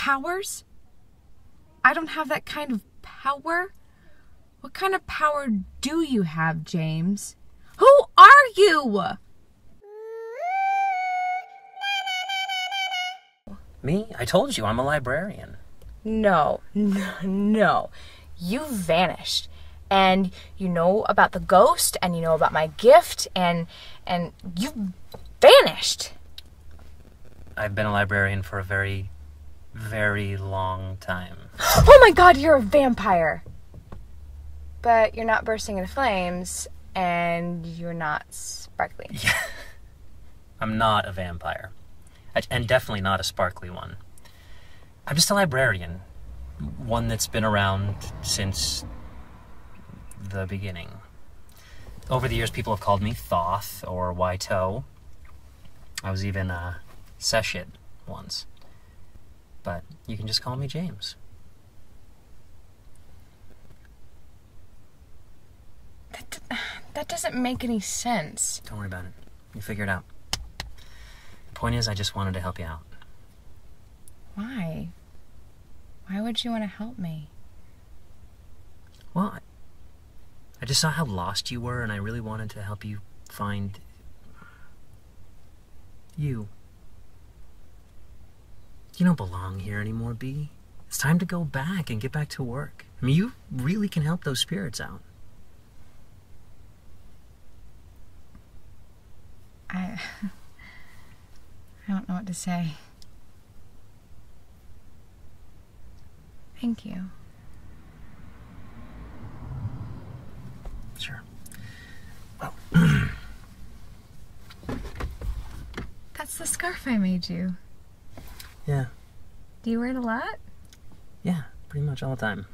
powers? I don't have that kind of power. What kind of power do you have, James? Who are you? Me? I told you, I'm a librarian. No, no, no. You vanished. And you know about the ghost and you know about my gift and and you vanished. I've been a librarian for a very, very long time. Oh my god, you're a vampire. But you're not bursting into flames and you're not sparkly. Yeah. I'm not a vampire. And definitely not a sparkly one. I'm just a librarian. One that's been around since the beginning. Over the years, people have called me Thoth or Waito. I was even uh, Seshat once. But you can just call me James. That, that doesn't make any sense. Don't worry about it. You figure it out. The point is, I just wanted to help you out. Why? Why would you want to help me? Well, I- I just saw how lost you were, and I really wanted to help you find you. You don't belong here anymore, B. It's time to go back and get back to work. I mean, you really can help those spirits out. I I don't know what to say. Thank you. Sure. Well. That's the scarf I made you. Yeah, Do you wear it a lot? yeah, pretty much all the time.